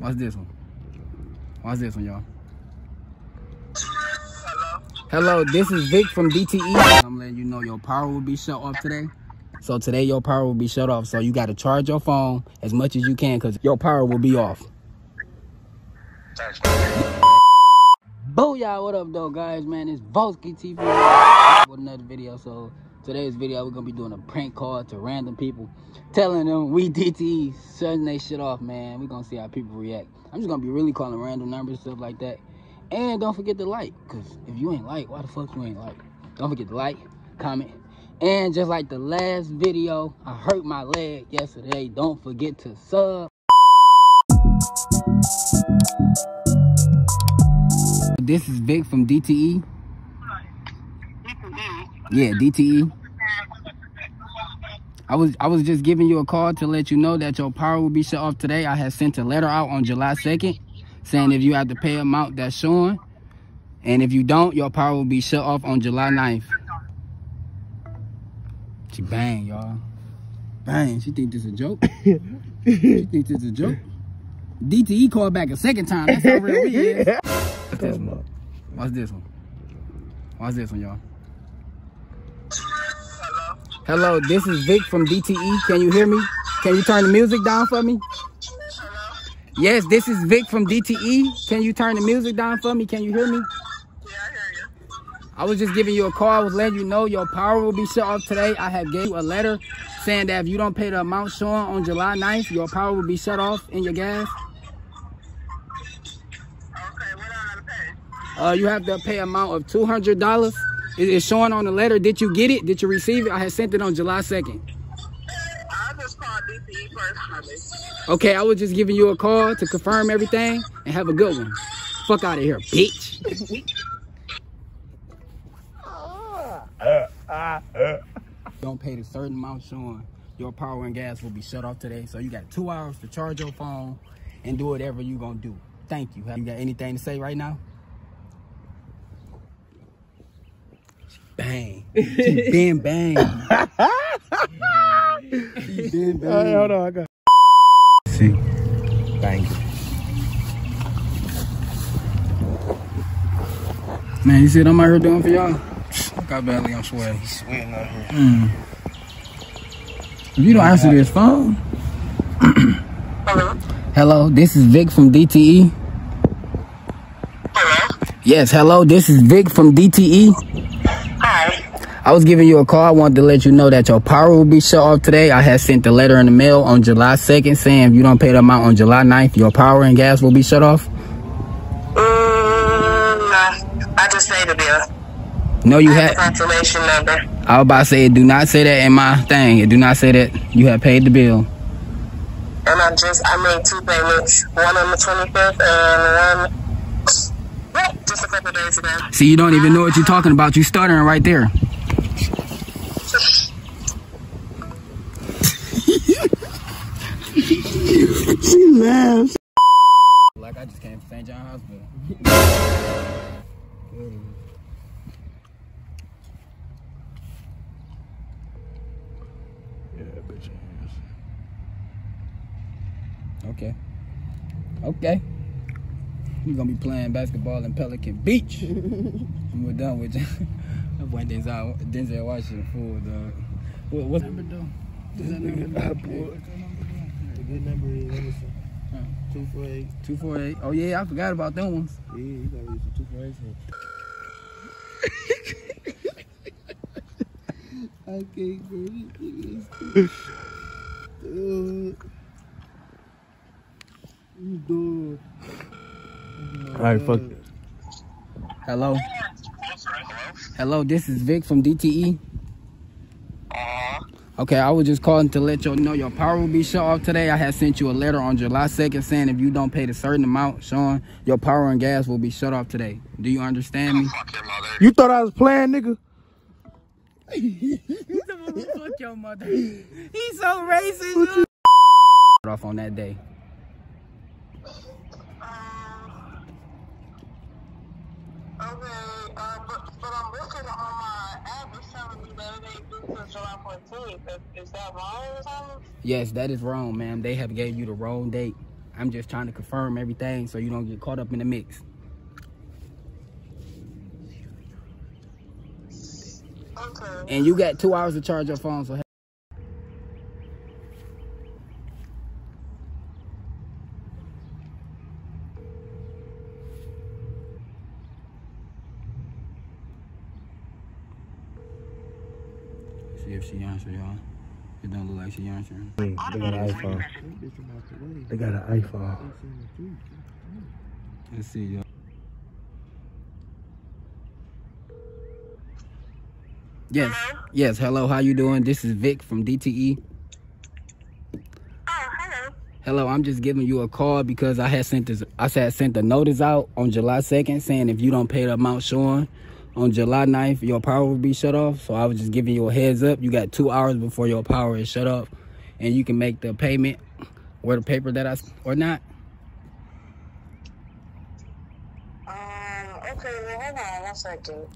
Watch this one. Watch this one, y'all. Hello, this is Vic from DTE. I'm letting you know your power will be shut off today. So today your power will be shut off. So you got to charge your phone as much as you can because your power will be off. Booyah, what up though guys, man, it's Voski TV with another video. So today's video, we're gonna be doing a prank call to random people, telling them we DTE, shutting they shit off, man. We're gonna see how people react. I'm just gonna be really calling random numbers, stuff like that. And don't forget to like, cause if you ain't like, why the fuck you ain't like? Don't forget to like, comment, and just like the last video, I hurt my leg yesterday. Don't forget to sub. This is Vic from DTE. Yeah, DTE. I was I was just giving you a call to let you know that your power will be shut off today. I had sent a letter out on July 2nd saying if you have to pay amount that's showing, and if you don't, your power will be shut off on July 9th. She bang, y'all. Bang. She think this a joke. she think this a joke. DTE called back a second time. That's how real we is. This one. Watch this one. Watch this one, y'all. Hello, this is Vic from DTE. Can you hear me? Can you turn the music down for me? Yes, this is Vic from DTE. Can you turn the music down for me? Can you hear me? Yeah, I hear you. I was just giving you a call. I was letting you know your power will be shut off today. I have gave you a letter saying that if you don't pay the amount shown on July 9th, your power will be shut off in your gas. Okay, what I gotta pay? Uh, you have to pay amount of $200. It is showing on the letter. Did you get it? Did you receive it? I had sent it on July 2nd. I just called personally. Okay, I was just giving you a call to confirm everything and have a good one. Fuck out of here, bitch. Don't pay the certain amount showing, your power and gas will be shut off today. So you got two hours to charge your phone and do whatever you're gonna do. Thank you. Have you got anything to say right now? Bang. She been bang. She been bang. Hey, hold on, I got. See. Bang. Man, you see what I'm out here doing for y'all? Got badly, I'm sweating. He's sweating out here. Mm. If you don't answer this phone. Hello? Hello, this is Vic from DTE. Hello? Yes, hello, this is Vic from DTE. I was giving you a call. I wanted to let you know that your power will be shut off today. I had sent the letter in the mail on July 2nd saying if you don't pay the amount on July 9th, your power and gas will be shut off. Mm. I just paid the bill. No, you I had. confirmation number. I was about to say, do not say that in my thing. It do not say that you have paid the bill. And I just, I made two payments. One on the 25th and one, just a couple days ago. See, you don't even know what you're talking about. You stuttering right there. She. Like I just came from St. John Hospital. Yeah, bitch ass. Okay. Okay. We're gonna be playing basketball in Pelican Beach. when we're done with that boy Denzel, Denzel Washington fool, dog. What, what number though? What's that number? I What's pulled. that number, dog? The good number is, let me see. Huh. 248. 248. Oh yeah, I forgot about them ones. Yeah, you gotta use the 248. I can't believe this. Dude. You. Alright, fuck. Oh hello. Hello, this is Vic from DTE. Okay, I was just calling to let you know your power will be shut off today. I had sent you a letter on July 2nd saying if you don't pay the certain amount, Sean, your power and gas will be shut off today. Do you understand me? fuck your mother. You thought I was playing, nigga? Fuck your mother. He's so racist. off on that day. Okay, uh, but, but I'm looking on my app. It's telling me that it ain't due till July 14th. Is, is that wrong? Yes, that is wrong, ma'am. They have gave you the wrong date. I'm just trying to confirm everything so you don't get caught up in the mix. Okay. And you got two hours to charge your phone, so See if she answer, y'all. It don't look like she answering. They got an iPhone. That bitch from out the way. They got an iPhone. It's in the street. Let's see, y'all. Yes, yes. Hello, how you doing? This is Vic from DTE. Oh, hello. Hello, I'm just giving you a call because I had sent this. I said sent the notice out on July 2nd saying if you don't pay the amount showing on July 9th, your power will be shut off. So I was just giving you a heads up. You got two hours before your power is shut off, and you can make the payment or the paper that I, or not. Um, okay, well, hold on one second.